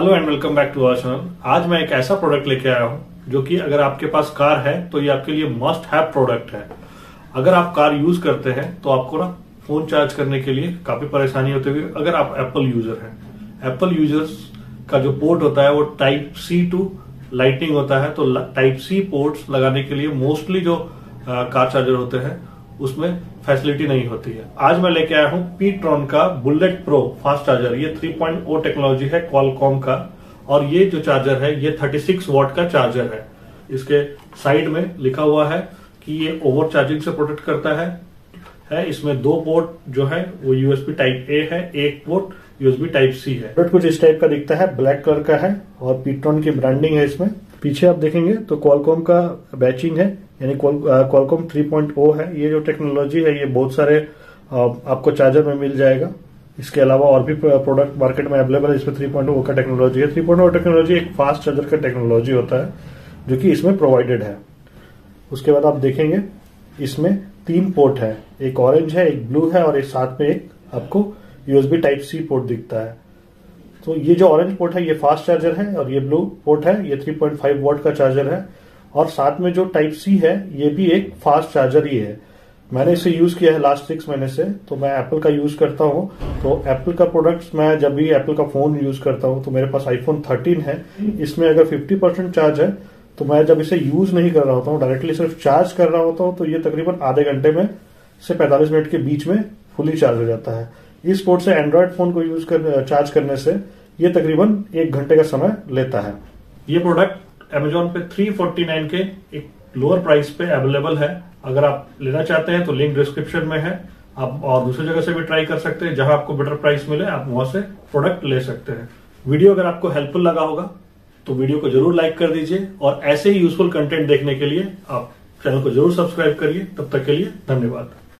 Hello and welcome back to our channel आज मैं एक ऐसा प्रोडक्ट लेके आया हूँ, जो कि अगर आपके पास कार है तो ये आपके लिए मस्ट हैव प्रोडक्ट है। अगर आप कार यूज़ करते हैं तो आपको ना फ़ोन चार्ज करने के लिए काफ़ी परेशानी होती है अगर आप एप्पल यूज़र हैं। एप्पल यूज़र्स का जो पोर्ट होता है, वो टाइप सी टू लाइटिंग होता है तो टाइप सी पोर्ट्स लगाने के लिए मोस्टली जो कार चार्जर होते हैं उसमें फैसिलिटी नहीं होती है। आज मैं लेके आया हूँ पीट्रॉन का बुलेट प्रो फास्ट चार्जर ये 3.0 टेक्नोलॉजी है क्वालकॉम का। और ये जो चार्जर है, ये 36 वॉट का चार्जर है। इसके साइड में लिखा हुआ है कि ये ओवर चार्जिंग से प्रोटेक्ट करता है। है, इसमें दो पोर्ट जो है, वो यूएसबी टाइप ए है, एक पोर्ट यूएसबी टाइप सी है। प्रोडक्ट कुछ इस टाइप का दिखता है ब्लैक कलर का है, और पीट्रॉन की ब्रांडिंग है इसमें। पीछे आप देखेंगे तो क्वालकॉम का बैचिंग है। यानी क्वालकॉम 3.0 है, ये जो टेक्नोलॉजी है, ये बहुत सारे आपको चार्जर में मिल जाएगा। इसके अलावा और भी प्रोडक्ट मार्केट में अवेलेबल है, इसमें 3.0 का टेक्नोलॉजी है। 3.0 टेक्नोलॉजी एक फास्ट चार्जर का टेक्नोलॉजी होता है, जो कि इसमें प्रोवाइडेड है। उसके बाद आप देखेंगे, इसमें तीन पोर्ट है। एक ऑरेंज है, एक ब्लू है और एक साथ में एक आपको यूएसबी टाइप सी पोर्ट दिखता है। तो ये जो ऑरेंज पोर्ट है, ये फास्ट चार्जर है और ये ब्लू पोर्ट है, ये 3.5 वॉट का चार्जर है। और साथ में जो टाइप सी है, ये भी एक फास्ट चार्जर ही है। मैंने इसे यूज़ किया है लास्ट सिक्स महीने से तो मैं एप्पल का यूज़ करता हूँ। तो एप्पल का प्रोडक्ट्स मैं जब भी एप्पल का फ़ोन यूज़ करता हूँ तो मेरे पास आईफोन 13 है। इसमें अगर 50 परसेंट चार्ज है तो मैं जब इसे यूज़ नहीं कर रहा होता हूँ डायरेक्टली सिर्फ़ चार्ज कर रहा होता हूँ तो ये तकरीबन आधे घंटे में से पैंतालीस मिनट के बीच में फुली चार्ज हो जाता है। इस पोर्ट से एंड्रॉयड फ़ोन को यूज़ कर चार्ज करने से ये तकरीबन एक घंटे का समय लेता है। ये प्रोडक्ट अमेजोन पे 349 के एक लोअर प्राइस पे अवेलेबल है। अगर आप लेना चाहते हैं तो लिंक डिस्क्रिप्शन में है। आप और दूसरी जगह से भी ट्राई कर सकते हैं। जहाँ आपको बेटर प्राइस मिले, आप वहाँ से प्रोडक्ट ले सकते हैं। वीडियो अगर आपको हेल्पफुल लगा होगा तो वीडियो को ज़रूर लाइक कर दीजिए। और ऐसे ही यूजफुल कंटेंट देखने के लिए आप चैनल को ज़रूर सब्सक्राइब करिए। तब तक के लिए धन्यवाद।